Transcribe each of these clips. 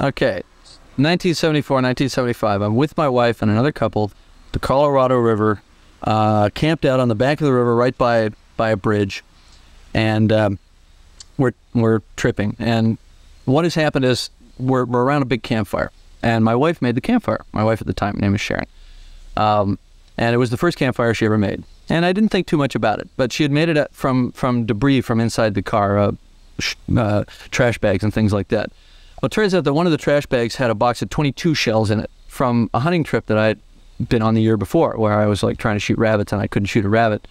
Okay, 1974, 1975. I'm with my wife and another couple, the Colorado River, uh, camped out on the bank of the river right by by a bridge, and um, we're we're tripping. And what has happened is we're we're around a big campfire, and my wife made the campfire. My wife at the time, her name is Sharon, um, and it was the first campfire she ever made. And I didn't think too much about it, but she had made it from from debris from inside the car, uh, uh, trash bags and things like that. Well, it turns out that one of the trash bags had a box of 22 shells in it from a hunting trip that I had been on the year before, where I was like trying to shoot rabbits and I couldn't shoot a rabbit.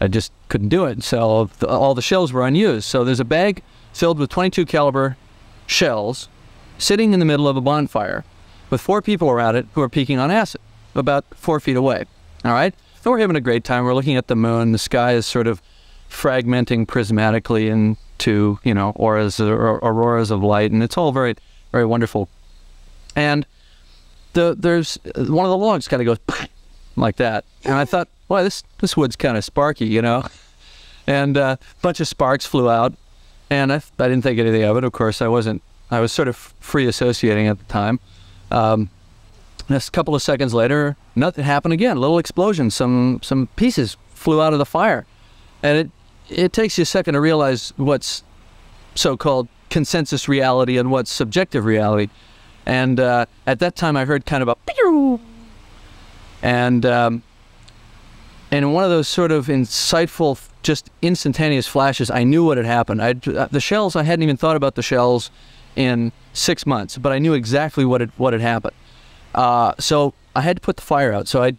I just couldn't do it. So the, all the shells were unused. So there's a bag filled with 22 caliber shells sitting in the middle of a bonfire with four people around it who are peaking on acid about four feet away. All right? So we're having a great time. We're looking at the moon. The sky is sort of fragmenting prismatically into, you know, auras or auroras of light. And it's all very, very wonderful. And the there's one of the logs kind of goes like that. And I thought, well, this, this wood's kind of sparky, you know? And uh, a bunch of sparks flew out. And I, I didn't think anything of it. Of course, I wasn't, I was sort of free associating at the time. Um, a couple of seconds later, nothing happened again. A little explosion. Some some pieces flew out of the fire, and it it takes you a second to realize what's so-called consensus reality and what's subjective reality. And uh, at that time, I heard kind of a pew, and um, and in one of those sort of insightful, just instantaneous flashes, I knew what had happened. I the shells. I hadn't even thought about the shells in six months, but I knew exactly what had what had happened. Uh, so I had to put the fire out. So I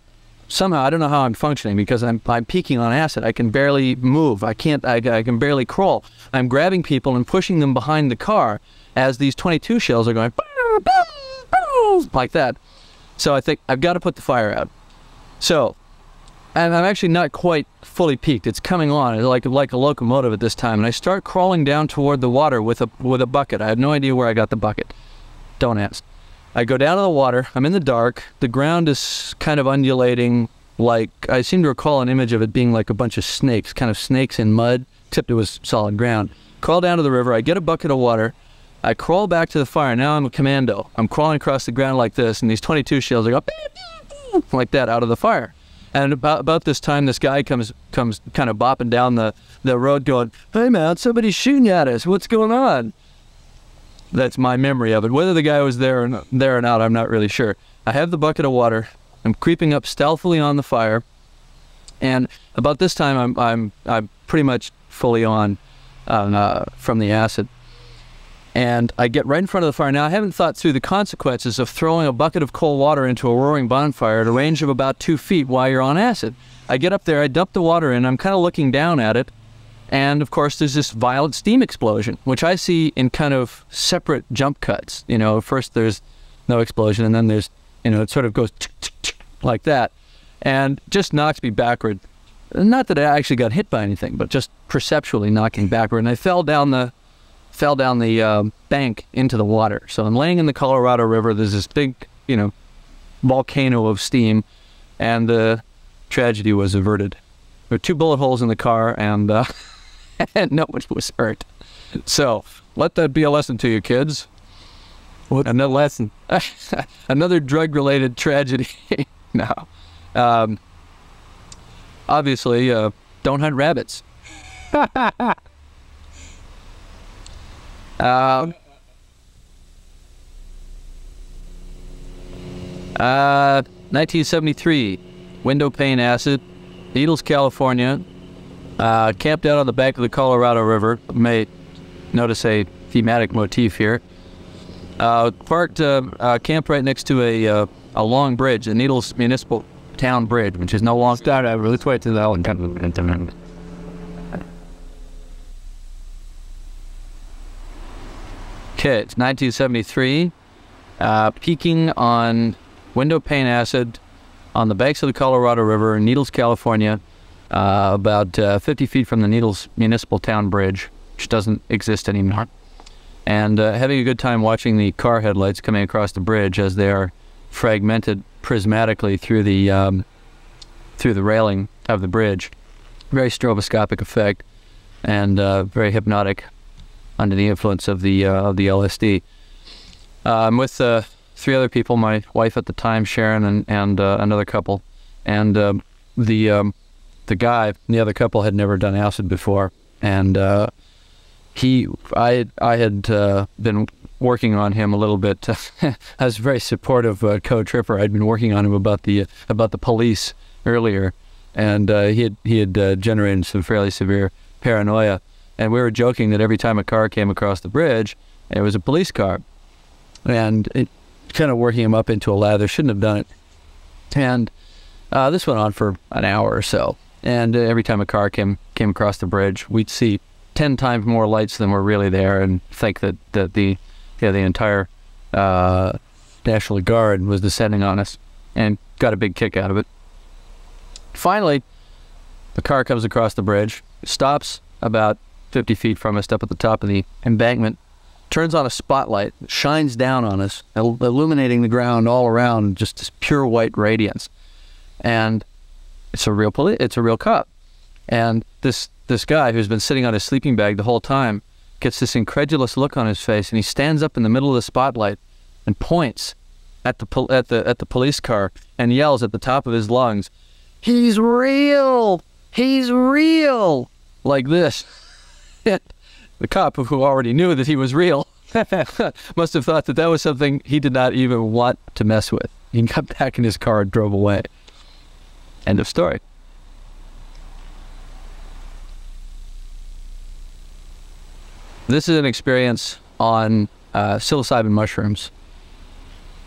somehow I don't know how I'm functioning because I'm I'm peaking on acid. I can barely move. I can't. I, I can barely crawl. I'm grabbing people and pushing them behind the car as these 22 shells are going "Bow, bow, bow," like that. So I think I've got to put the fire out. So and I'm actually not quite fully peaked. It's coming on uh, like like a locomotive at this time, and I start crawling down toward the water with a with a bucket. I have no idea where I got the bucket. Don't ask. I go down to the water. I'm in the dark. The ground is kind of undulating, like I seem to recall an image of it being like a bunch of snakes, kind of snakes in mud, except it was solid ground. Crawl down to the river. I get a bucket of water. I crawl back to the fire. Now I'm a commando. I'm crawling across the ground like this, and these 22 shells are go like that out of the fire. And about about this time, this guy comes comes kind of bopping down the, the road, going, "Hey man, somebody's shooting at us. What's going on?" That's my memory of it. Whether the guy was there or not, there or not, I'm not really sure. I have the bucket of water. I'm creeping up stealthily on the fire, and about this time, I'm I'm I'm pretty much fully on uh, from the acid. And I get right in front of the fire. Now, I haven't thought through the consequences of throwing a bucket of cold water into a roaring bonfire at a range of about two feet while you're on acid. I get up there, I dump the water in, I'm kind of looking down at it, and of course, there's this violent steam explosion, which I see in kind of separate jump cuts. You know, first there's no explosion, and then there's, you know, it sort of goes like that, and just knocks me backward. Not that I actually got hit by anything, but just perceptually knocking backward. And I fell down the fell down the um, bank into the water. So I'm laying in the Colorado River. There's this big, you know, volcano of steam, and the tragedy was averted. There were two bullet holes in the car, and, uh, and no one was hurt. So let that be a lesson to you, kids. What? Another lesson. Another drug-related tragedy. no. Um, obviously, uh, don't hunt rabbits. Uh, uh, 1973, window pane acid, Needles, California. Uh, camped out on the bank of the Colorado River. You may notice a thematic motif here. Uh, parked, uh, uh, camped right next to a uh, a long bridge, the Needles Municipal Town Bridge, which is no longer. Start over. Let's wait till that one comes. Okay, it's 1973. Uh, peaking on window pane acid on the banks of the Colorado River in Needles, California, uh, about uh, 50 feet from the Needles Municipal Town Bridge, which doesn't exist anymore. And uh, having a good time watching the car headlights coming across the bridge as they are fragmented prismatically through the um, through the railing of the bridge. Very stroboscopic effect and uh, very hypnotic under the influence of the uh, of the LSD. I'm with uh, three other people. My wife at the time, Sharon, and and another couple. And um, the um, the guy, the other couple, had never done acid before, and uh, he, I, I had uh, been working on him a little bit. I was a very supportive uh, co-tripper. I'd been working on him about the about the police earlier, and uh, he had he had uh, generated some fairly severe paranoia. And we were joking that every time a car came across the bridge, it was a police car, and it kind of working him up into a lather. Shouldn't have done it. And uh, this went on for an hour or so. And uh, every time a car came came across the bridge, we'd see ten times more lights than were really there, and think that, that the yeah the entire uh, National Guard was descending on us, and got a big kick out of it. Finally, the car comes across the bridge, stops about 50 feet from us, up at the top of the embankment, turns on a spotlight, shines down on us, illuminating the ground all around, just this pure white radiance. And it's a real poli- it's a real cop. And this this guy who's been sitting on his sleeping bag the whole time gets this incredulous look on his face, and he stands up in the middle of the spotlight and points at the at the at the police car and yells at the top of his lungs, "He's real! He's real!" Like this. the cop, who already knew that he was real, must have thought that that was something he did not even want to mess with. He got back in his car and drove away. End of story. This is an experience on uh, psilocybin mushrooms,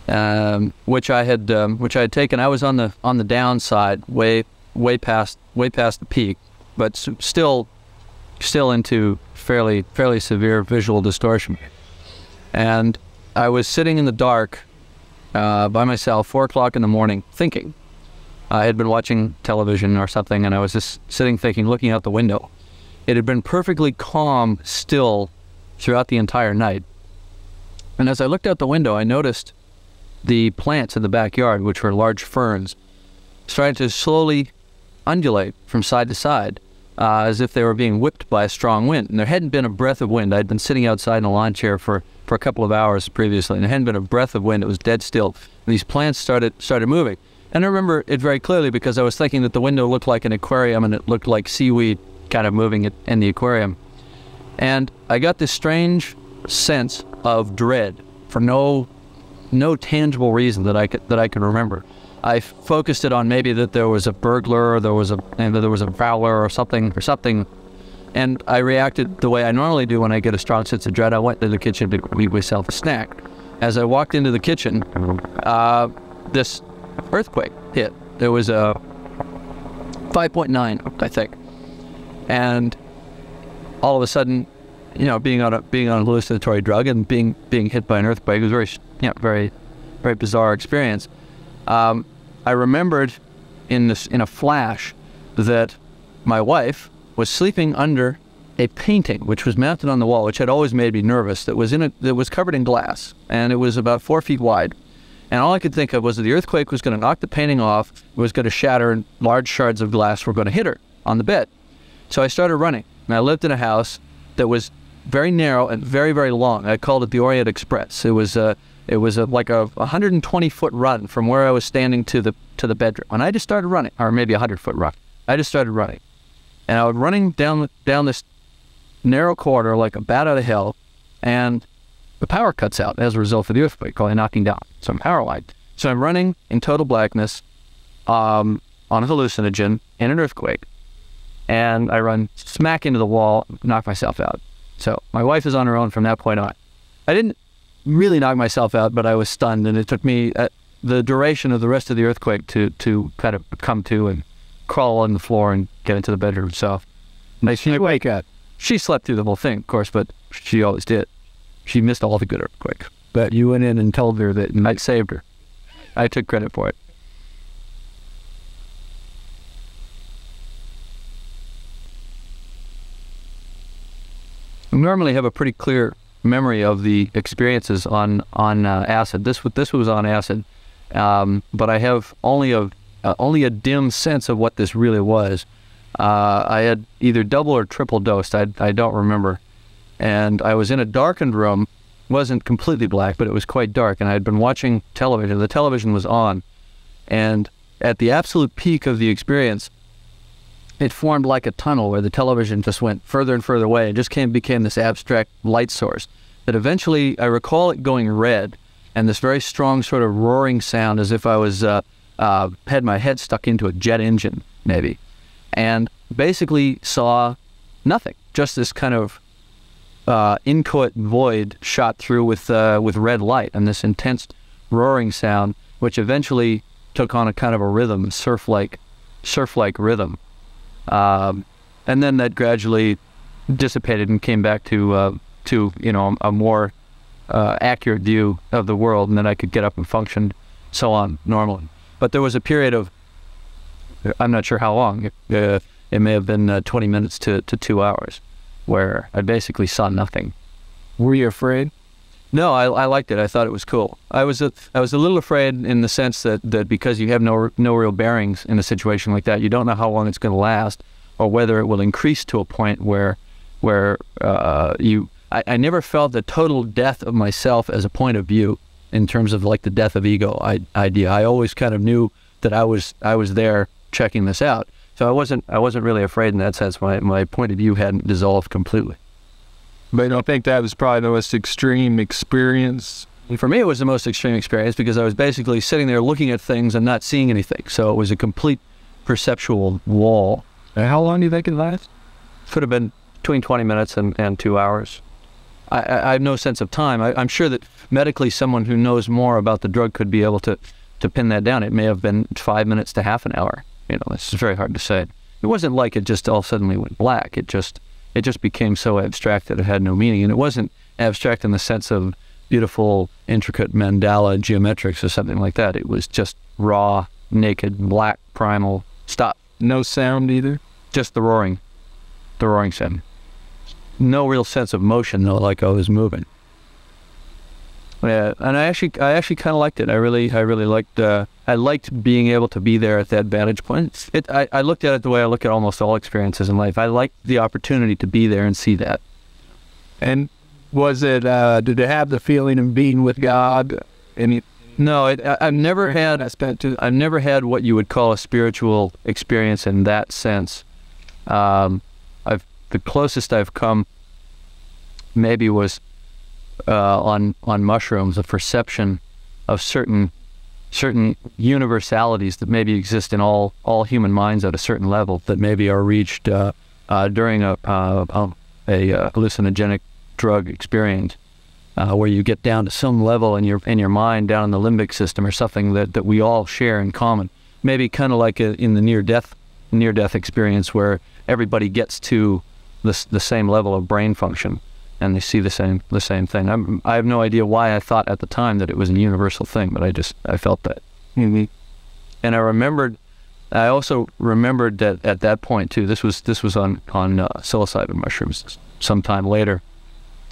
um, which I had um, which I had taken. I was on the on the downside, way way past way past the peak, but still still into fairly fairly severe visual distortion. And I was sitting in the dark uh, by myself, four o'clock in the morning, thinking. I had been watching television or something, and I was just sitting thinking, looking out the window. It had been perfectly calm, still, throughout the entire night. And as I looked out the window, I noticed the plants in the backyard, which were large ferns, starting to slowly undulate from side to side, uh, as if they were being whipped by a strong wind. And there hadn't been a breath of wind. I'd been sitting outside in a lawn chair for, for a couple of hours previously, and there hadn't been a breath of wind. It was dead still. And these plants started started moving. And I remember it very clearly because I was thinking that the window looked like an aquarium and it looked like seaweed kind of moving it in the aquarium. And I got this strange sense of dread for no no tangible reason that I could that I can remember. I focused it on maybe that there was a burglar or there was a and there was a prowler or something or something, and I reacted the way I normally do when I get a strong sense of dread. I went to the kitchen to leave myself a snack. As I walked into the kitchen, uh, this earthquake hit. There was a 5.9, I think, and all of a sudden, you know, being on a being on a hallucinatory drug and being being hit by an earthquake was very, you know, very, very bizarre experience. Um, I remembered in this in a flash that my wife was sleeping under a painting which was mounted on the wall, which had always made me nervous. That was in a that was covered in glass and it was about four feet wide. And all I could think of was that the earthquake was going to knock the painting off, it was going to shatter, and large shards of glass were going to hit her on the bed. So I started running. And I lived in a house that was very narrow and very, very long. I called it the Orient Express. It was a, it was a, like a 120 foot run from where I was standing to the to the bedroom. And I just started running, or maybe a 100 foot run. I just started running, and I was running down down this narrow corridor like a bat out of hell, and the power cuts out as a result of the earthquake, probably knocking down some power line. So I'm running in total blackness, um, on a hallucinogen in an earthquake, and I run smack into the wall, knock myself out. So my wife is on her own from that point on. I didn't really knock myself out, but I was stunned, and it took me uh, the duration of the rest of the earthquake to to kind of come to and crawl on the floor and get into the bedroom. So I, she wake up. She slept through the whole thing, of course, but she always did. She missed all the good earthquake. But you went in and told her that I saved her. I took credit for it. I normally have a pretty clear memory of the experiences on on uh, acid. This this was on acid, um, but I have only a uh, only a dim sense of what this really was. Uh, I had either double or triple dosed. I I don't remember, and I was in a darkened room wasn't completely black, but it was quite dark. And I had been watching television. The television was on, and at the absolute peak of the experience, it formed like a tunnel where the television just went further and further away and just came became this abstract light source. That eventually, I recall it going red, and this very strong sort of roaring sound, as if I was uh, uh, had my head stuck into a jet engine, maybe, and basically saw nothing, just this kind of uh, void shot through with uh, with red light and this intense roaring sound, which eventually took on a kind of a rhythm, surf-like, surf-like rhythm, um, and then that gradually dissipated and came back to uh, to you know a more uh, accurate view of the world, and then I could get up and function so on normally. But there was a period of I'm not sure how long. Uh, it may have been uh, 20 minutes to, to two hours, where I basically saw nothing. Were you afraid? No, I, I liked it. I thought it was cool. I was a, I was a little afraid in the sense that, that because you have no no real bearings in a situation like that, you don't know how long it's going to last, or whether it will increase to a point where where uh, you. I, I never felt the total death of myself as a point of view in terms of like the death of ego I, idea. I always kind of knew that I was I was there checking this out. So I wasn't I wasn't really afraid in that sense. My my point of view hadn't dissolved completely. But I don't think that was probably the most extreme experience. For me, it was the most extreme experience because I was basically sitting there looking at things and not seeing anything. So it was a complete perceptual wall. And how long do you think it lasted? Could have been between 20 minutes and, and two hours. I, I, I have no sense of time. I, I'm sure that medically, someone who knows more about the drug could be able to, to pin that down. It may have been five minutes to half an hour. You know, it's very hard to say. It wasn't like it just all suddenly went black. It just it just became so abstract that it had no meaning. And it wasn't abstract in the sense of beautiful, intricate mandala geometrics or something like that. It was just raw, naked, black, primal Stop. No sound either. Just the roaring, the roaring sound. No real sense of motion though, like I was moving. Yeah, and I actually, I actually kind of liked it. I really, I really liked, uh, I liked being able to be there at that vantage point. It, I, I looked at it the way I look at almost all experiences in life. I liked the opportunity to be there and see that. And was it? Uh, did it have the feeling of being with God? Any? No, it, I, I've never had. I spent. To, I've never had what you would call a spiritual experience in that sense. Um, I've the closest I've come maybe was uh, on on mushrooms, a perception of certain certain universalities that maybe exist in all all human minds at a certain level that maybe are reached uh, uh, during a uh, um, a uh, hallucinogenic drug experience, uh, where you get down to some level in your in your mind down in the limbic system or something that, that we all share in common. Maybe kind of like a, in the near death near death experience where everybody gets to the the same level of brain function and they see the same the same thing. I'm, I have no idea why I thought at the time that it was a universal thing, but I just I felt that. mm-hmm. And I remembered, I also remembered that at that point too. This was this was on on uh, psilocybin mushrooms sometime later.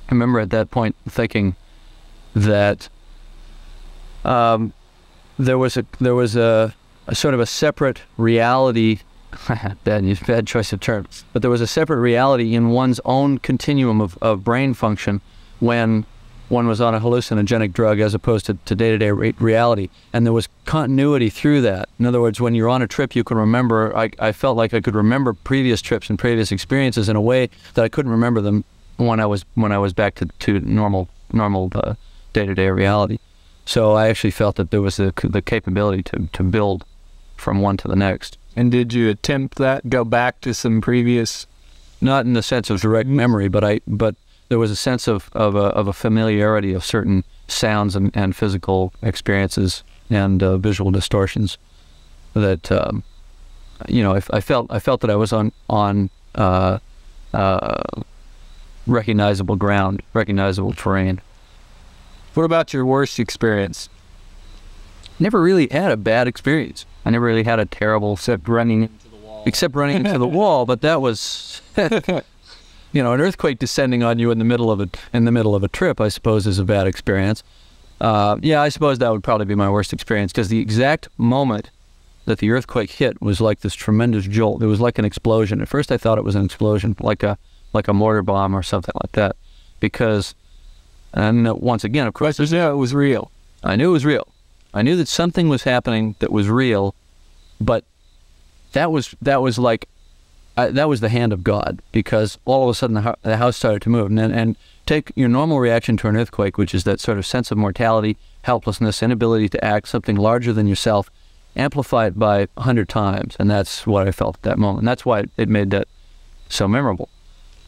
I remember at that point thinking that um, there was a there was a, a sort of a separate reality bad, bad choice of terms. But there was a separate reality in one's own continuum of, of brain function when one was on a hallucinogenic drug as opposed to, to day-to-day re- reality. And there was continuity through that. In other words, when you're on a trip, you can remember, I, I felt like I could remember previous trips and previous experiences in a way that I couldn't remember them when I was, when I was back to, to normal, normal uh, day-to-day reality. So I actually felt that there was the, the capability to, to build from one to the next. And did you attempt that? Go back to some previous? Not in the sense of direct memory, but I but there was a sense of of a, of a familiarity of certain sounds and, and physical experiences and uh, visual distortions that um, you know I, I, felt I felt that I was on on uh, uh, recognizable ground, recognizable terrain. What about your worst experience? Never really had a bad experience. I never really had a terrible except running into the wall. Except running into the wall, but that was you know, an earthquake descending on you in the middle of a in the middle of a trip, I suppose is a bad experience. Uh, yeah, I suppose that would probably be my worst experience because the exact moment that the earthquake hit was like this tremendous jolt. It was like an explosion. At first, I thought it was an explosion, like a like a mortar bomb or something like that, because And once again, of course, you know it was real. I knew it was real. I knew that something was happening that was real, but that was that was like that was the hand of God because all of a sudden the, the house started to move. And and take your normal reaction to an earthquake, which is that sort of sense of mortality, helplessness, inability to act, something larger than yourself, amplify it by a hundred times, and that's what I felt at that moment. And that's why it made that so memorable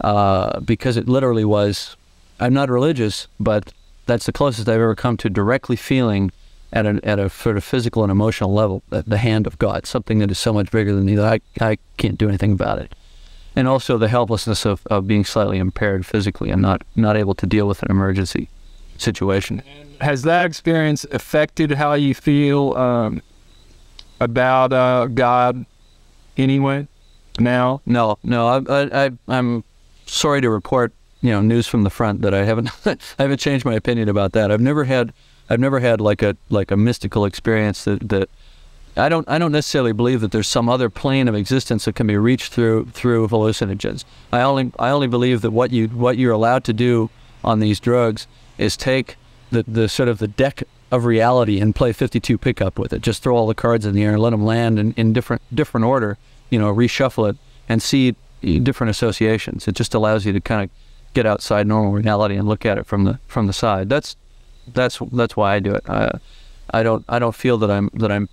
uh, because it literally was. I'm not religious, but that's the closest I've ever come to directly feeling at a, at a sort of physical and emotional level the, the hand of God, something that is so much bigger than me that I, I can't do anything about it. And also the helplessness of, of being slightly impaired physically and not, not able to deal with an emergency situation. Has that experience affected how you feel um, about uh, God anyway now? No, no, I, I, I, I'm sorry to report, you know, news from the front that I haven't, I haven't changed my opinion about that. I've never had, I've never had like a like a mystical experience that that I don't I don't necessarily believe that there's some other plane of existence that can be reached through through hallucinogens. I only I only believe that what you what you're allowed to do on these drugs is take the the sort of the deck of reality and play 52 pickup with it. Just throw all the cards in the air and let them land in, in different different order. You know, reshuffle it and see different associations. It just allows you to kind of get outside normal reality and look at it from the from the side. That's that's that's why I do it. I, I don't I don't feel that I'm that I'm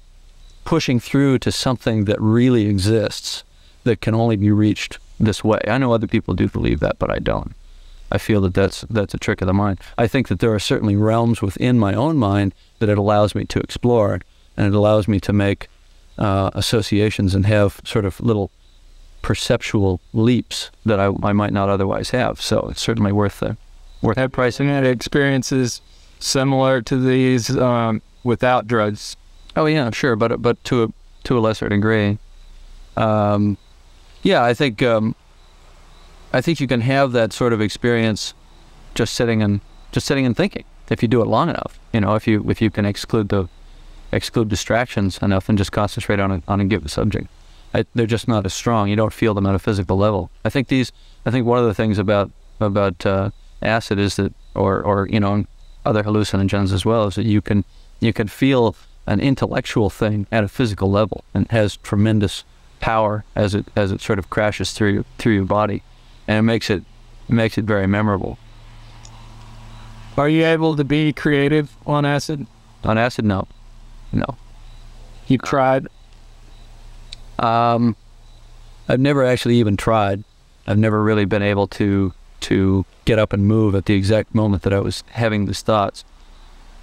pushing through to something that really exists that can only be reached this way. I know other people do believe that, but I don't. I feel that that's that's a trick of the mind. I think that there are certainly realms within my own mind that it allows me to explore, and it allows me to make uh, associations and have sort of little perceptual leaps that I, I might not otherwise have. So it's certainly worth the worth Have price. had experiences similar to these um, without drugs? Oh yeah, sure, but but to a to a lesser degree. Um, yeah, I think um, I think you can have that sort of experience just sitting and just sitting and thinking if you do it long enough. You know, if you if you can exclude the exclude distractions enough and just concentrate on a on a given subject. I, they're just not as strong. You don't feel them at a physical level. I think these. I think one of the things about about uh, acid is that, or or you know, other hallucinogens as well, is that you can you can feel an intellectual thing at a physical level and has tremendous power as it as it sort of crashes through your, through your body, and it makes it makes it very memorable. Are you able to be creative on acid? On acid, no, no. You've tried. Um, I've never actually even tried. I've never really been able to to get up and move at the exact moment that I was having these thoughts.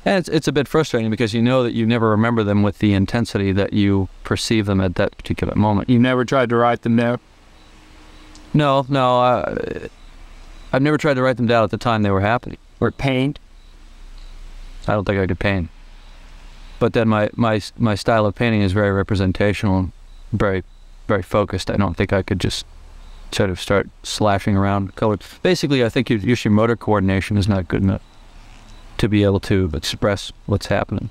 And it's, it's a bit frustrating because you know that you never remember them with the intensity that you perceive them at that particular moment. You've never tried to write them down. No, no, I, I've never tried to write them down at the time they were happening. Or paint. I don't think I could paint. But then my, my, my style of painting is very representational, very, very focused. I don't think I could just sort of start slashing around colors. Basically, I think your, your motor coordination is not good enough to be able to express what's happening.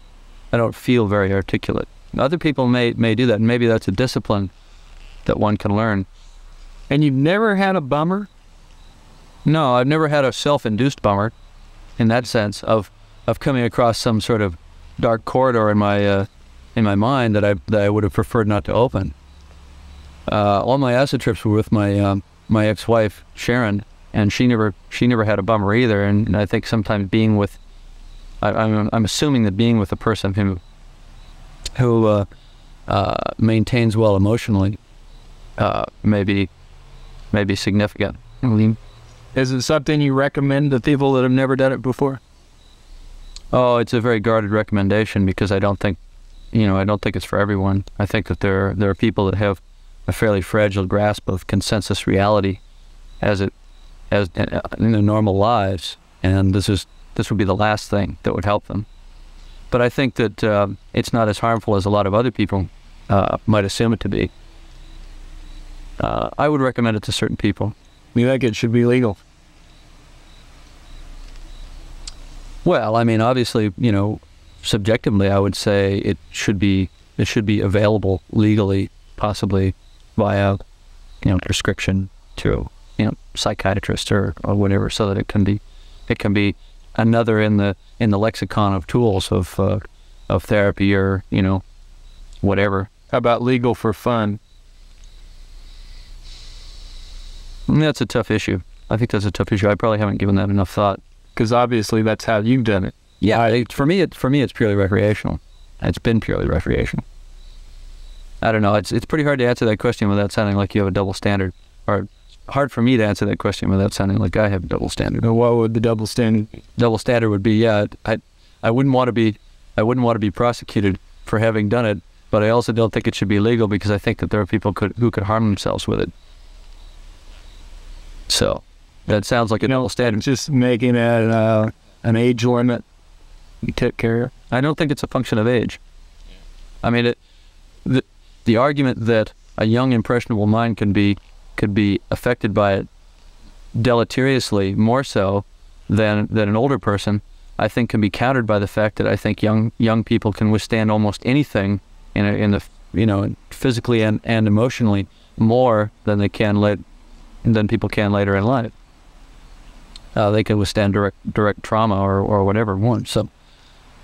I don't feel very articulate. Other people may, may do that, and maybe that's a discipline that one can learn. And you've never had a bummer? No, I've never had a self-induced bummer, in that sense of of coming across some sort of dark corridor in my uh, in my mind that I that I would have preferred not to open. Uh, all my acid trips were with my um, my ex-wife Sharon, and she never she never had a bummer either. And, and I think sometimes being with I, I'm I'm assuming that being with a person who who uh, uh, maintains well emotionally uh, may be significant. Is it something you recommend to people that have never done it before? Oh, it's a very guarded recommendation because I don't think, you know, I don't think it's for everyone. I think that there there are people that have a fairly fragile grasp of consensus reality, as it as in their normal lives, and this is this would be the last thing that would help them. But I think that uh, it's not as harmful as a lot of other people uh, might assume it to be. Uh, I would recommend it to certain people. You think it should be legal? Well, I mean, obviously, you know, subjectively, I would say it should be it should be available legally, possibly via, you know, prescription to you know psychiatrist or, or whatever, so that it can be it can be another in the in the lexicon of tools of uh, of therapy or you know whatever. How about legal for fun? That's a tough issue. I think that's a tough issue. I probably haven't given that enough thought. Because obviously that's how you've done it. Yeah, I, for me, it, for me, it's purely recreational. It's been purely recreational. I don't know. It's it's pretty hard to answer that question without sounding like you have a double standard, or hard for me to answer that question without sounding like I have a double standard. Now, what would the double standard? Double standard would be, yeah, I I wouldn't want to be I wouldn't want to be prosecuted for having done it, but I also don't think it should be legal because I think that there are people could who could harm themselves with it. So that sounds like a double standard. Just making it uh, an age limit you take care. I don't think it's a function of age. I mean, it, the the argument that a young impressionable mind can be could be affected by it deleteriously more so than than an older person, I think can be countered by the fact that I think young young people can withstand almost anything in a, in the you know physically and, and emotionally more than they can let than people can later in life. Uh, they can withstand direct direct trauma or, or whatever one. So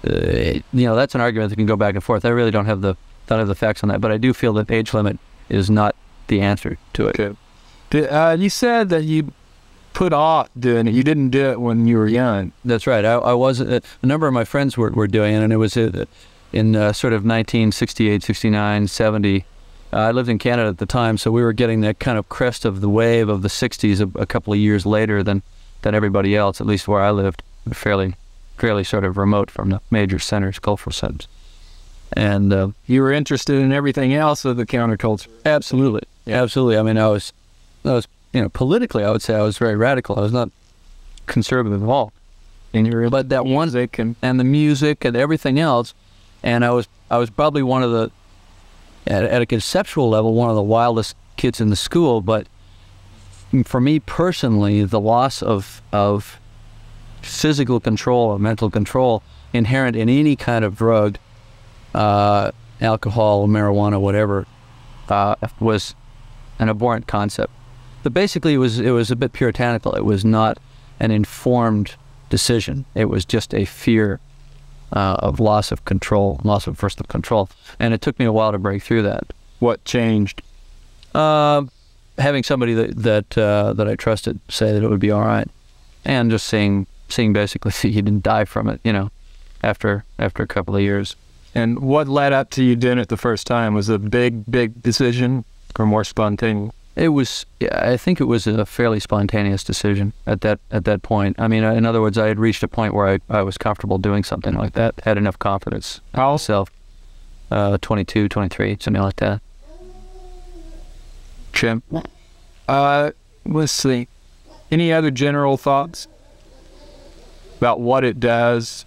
uh, you know that's an argument that can go back and forth. I really don't have the don't have the facts on that, but I do feel that age limit is not the answer to it. Okay. Did, uh, you said that you put off doing it. You didn't do it when you were young. That's right. I, I was uh, a number of my friends were, were doing it, and it was uh, in uh, sort of 1968, 69, 70. Uh, I lived in Canada at the time, so we were getting that kind of crest of the wave of the 60s a, a couple of years later than than everybody else, at least where I lived, fairly fairly sort of remote from the major centers, cultural centers. And uh, You were interested in everything else of the counterculture. absolutely, absolutely. I mean, I was, I was, you know, politically, I would say I was very radical. I was not conservative at all. And you were But that one music and and the music and everything else, and I was I was probably one of the at, at a conceptual level one of the wildest kids in the school. But for me personally, the loss of of physical control or mental control inherent in any kind of drug, uh, alcohol, marijuana, whatever, uh, was an abhorrent concept. But basically, it was it was a bit puritanical. It was not an informed decision. It was just a fear uh, of loss of control, loss of personal control, and it took me a while to break through that. what changed? Uh, having somebody that that uh, that I trusted say that it would be all right, and just seeing seeing basically that you didn't die from it, you know, after after a couple of years. And what led up to you doing it the first time? Was a big, big decision or more spontaneous? It was, yeah, I think it was a fairly spontaneous decision at that at that point. I mean, in other words, I had reached a point where I, I was comfortable doing something like that, had enough confidence How myself. Uh, 22, 23, something like that. Jim? Uh, let's see. Any other general thoughts about what it does,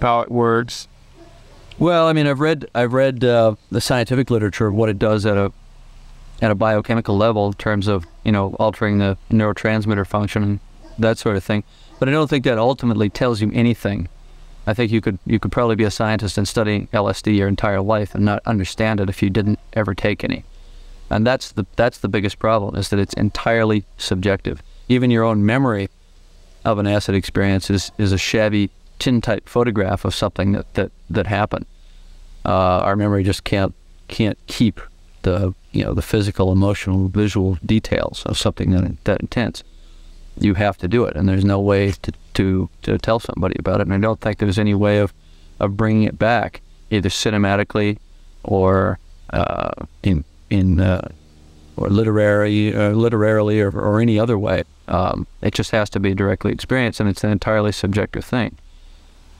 how it works? Well, I mean, I've read I've read uh, the scientific literature of what it does at a at a biochemical level in terms of you know altering the neurotransmitter function and that sort of thing. But I don't think that ultimately tells you anything. I think you could you could probably be a scientist and study LSD your entire life and not understand it if you didn't ever take any. And that's the that's the biggest problem is that it's entirely subjective. Even your own memory of an acid experience is, is a shabby tin type photograph of something that, that, that happened. Uh, our memory just can't can't keep the you know the physical, emotional, visual details of something that that intense. You have to do it, and there's no way to, to, to tell somebody about it. And I don't think there's any way of, of bringing it back, either cinematically or uh, in in uh, or literary, uh, literarily, or, or any other way. Um, it just has to be directly experienced, and it's an entirely subjective thing.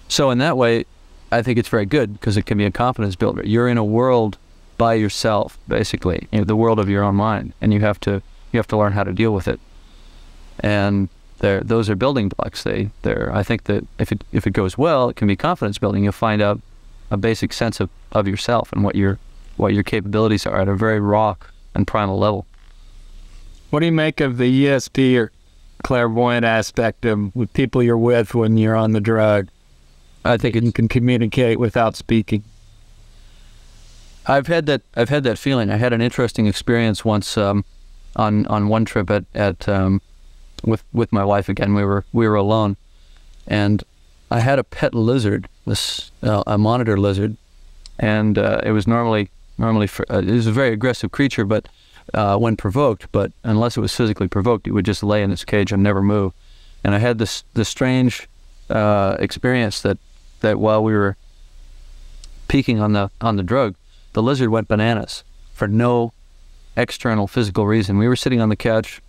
So in that way, I think it's very good because it can be a confidence builder. You're in a world by yourself, basically, you know, the world of your own mind, and you have to you have to learn how to deal with it. And there, those are building blocks. They, they're. I think that if it if it goes well, it can be confidence building. You'll find out a basic sense of, of yourself and what your what your capabilities are at a very raw and primal level. What do you make of the ESP or clairvoyant aspect of with people you're with when you're on the drug? I think You can communicate without speaking. I've had that. I've had that feeling. I had an interesting experience once um, on on one trip at at um, with with my wife again. We were we were alone, and I had a pet lizard, this uh, a monitor lizard, and uh, it was normally normally for, uh, it was a very aggressive creature, but uh, when provoked, but unless it was physically provoked, it would just lay in its cage and never move. And I had this this strange uh, experience that that while we were peaking on the on the drug, the lizard went bananas for no external physical reason. We were sitting on the couch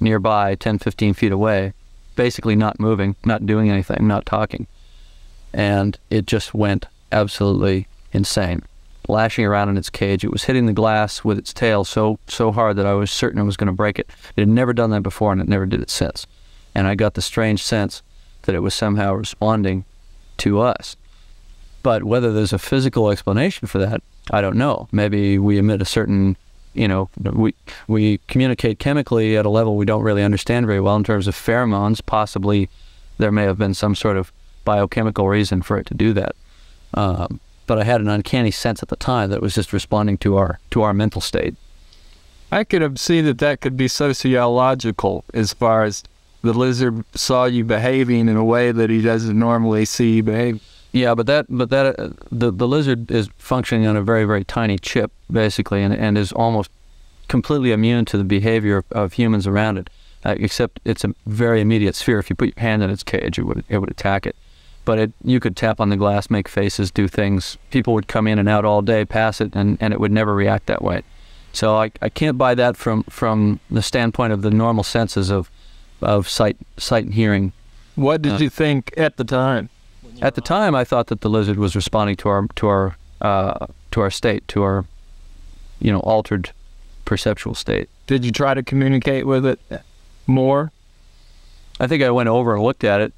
nearby, 10, 15 feet away, basically not moving, not doing anything, not talking. And it just went absolutely insane, lashing around in its cage. It was hitting the glass with its tail so so hard that I was certain it was going to break it. It had never done that before, and it never did it since. And I got the strange sense that it was somehow responding to us. But whether there's a physical explanation for that, I don't know. Maybe we emit a certain, you know, we we communicate chemically at a level we don't really understand very well in terms of pheromones. Possibly, there may have been some sort of biochemical reason for it to do that. Um, but I had an uncanny sense at the time that it was just responding to our to our mental state. I could have seen that that could be sociological as far as the lizard saw you behaving in a way that he doesn't normally see you behave. Yeah, but that but that uh, the the lizard is functioning on a very very tiny chip basically, and and is almost completely immune to the behavior of, of humans around it. Uh, except it's a very immediate sphere. If you put your hand in its cage, it would it would attack it. But it you could tap on the glass, make faces, do things. People would come in and out all day, pass it, and, and it would never react that way. So I, I can't buy that from from the standpoint of the normal senses of of sight sight and hearing. What did Uh, you think at the time? At the time, I thought that the lizard was responding to our to our uh, to our state, to our you know altered perceptual state. Did you try to communicate with it more? I think I went over and looked at it,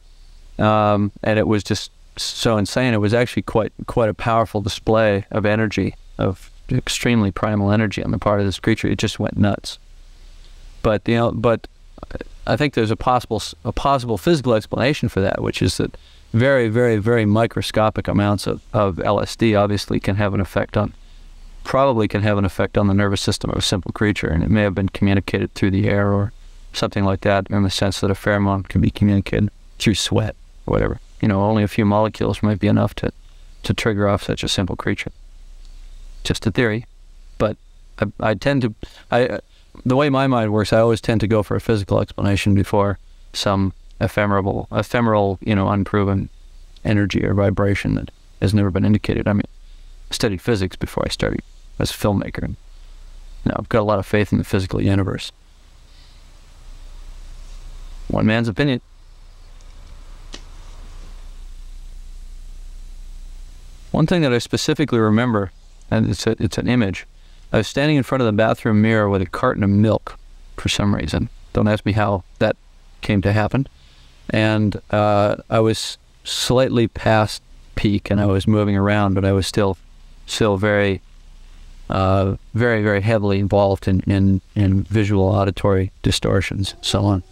um, and it was just so insane. It was actually quite quite a powerful display of energy, of extremely primal energy on the part of this creature. It just went nuts. But you know, but I think there's a possible a possible physical explanation for that, which is that very very very microscopic amounts of, of LSD obviously can have an effect on probably can have an effect on the nervous system of a simple creature, and it may have been communicated through the air or something like that, in the sense that a pheromone can be communicated through sweat or whatever. You know, only a few molecules might be enough to, to trigger off such a simple creature. Just a theory, but I, I tend to, I, the way my mind works, I always tend to go for a physical explanation before some ephemeral, ephemeral, you know, unproven energy or vibration that has never been indicated. I mean, I studied physics before I started as a filmmaker. And, I've got a lot of faith in the physical universe. One man's opinion. One thing that I specifically remember, and it's a, it's an image. I was standing in front of the bathroom mirror with a carton of milk, for some reason. Don't ask me how that came to happen. And uh, I was slightly past peak, and I was moving around, but I was still, still very, uh, very, very heavily involved in, in, in visual, auditory distortions, and so on.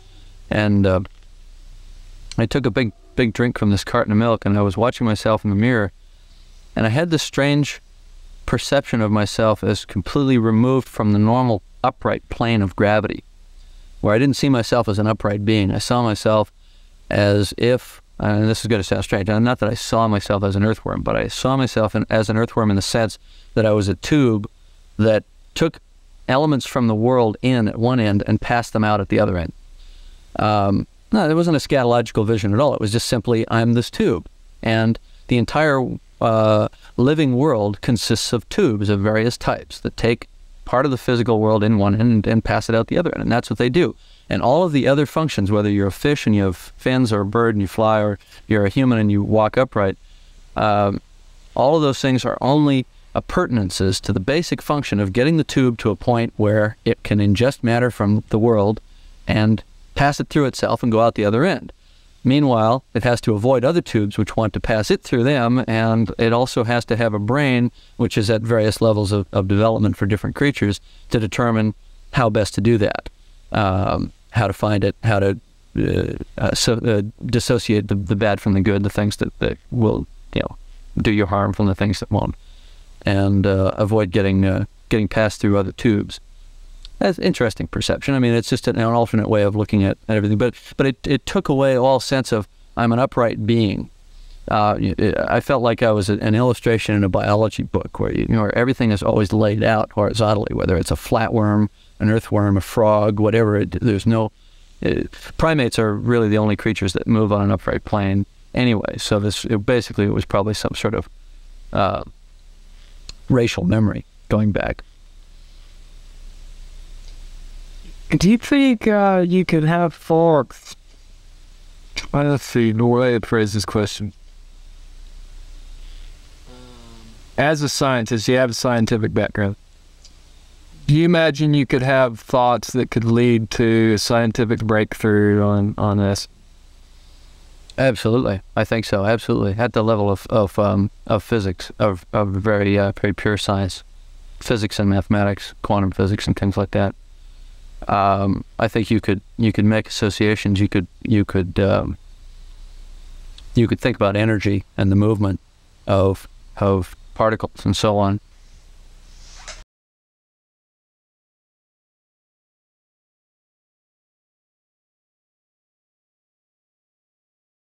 And uh, I took a big, big drink from this carton of milk, and I was watching myself in the mirror, and I had this strange perception of myself as completely removed from the normal upright plane of gravity, where I didn't see myself as an upright being. I saw myself as if, and this is going to sound strange, not that I saw myself as an earthworm, but I saw myself in, as an earthworm in the sense that I was a tube that took elements from the world in at one end and passed them out at the other end. Um, no, there wasn't a scatological vision at all. It was just simply, I'm this tube. And the entire uh, living world consists of tubes of various types that take part of the physical world in one end and pass it out the other end. And that's what they do. And all of the other functions, whether you're a fish and you have fins, or a bird and you fly, or you're a human and you walk upright, um, all of those things are only appurtenances to the basic function of getting the tube to a point where it can ingest matter from the world and pass it through itself and go out the other end. Meanwhile, it has to avoid other tubes which want to pass it through them, and it also has to have a brain which is at various levels of, of development for different creatures to determine how best to do that, um, how to find it, how to uh, uh, so, uh, dissociate the, the bad from the good, the things that, that will you know do you harm from the things that won't, and uh, avoid getting uh, getting passed through other tubes. That's interesting perception. I mean, it's just an, an alternate way of looking at, at everything. But but it, it took away all sense of I'm an upright being. Uh, I felt like I was an illustration in a biology book where you know where everything is always laid out horizontally, whether it's a flatworm, an earthworm, a frog, whatever. It, there's no it, primates are really the only creatures that move on an upright plane anyway. So this it, basically it was probably some sort of uh, racial memory going back. Do you think uh, you could have forks? Let's see the way to phrase this question. As a scientist, you have a scientific background. Do you imagine you could have thoughts that could lead to a scientific breakthrough on, on this? Absolutely, I think so. Absolutely, at the level of of um, of physics, of of very uh, very pure science, physics and mathematics, quantum physics, and things like that. Um, I think you could you could make associations. You could you could um, you could think about energy and the movement of of particles and so on.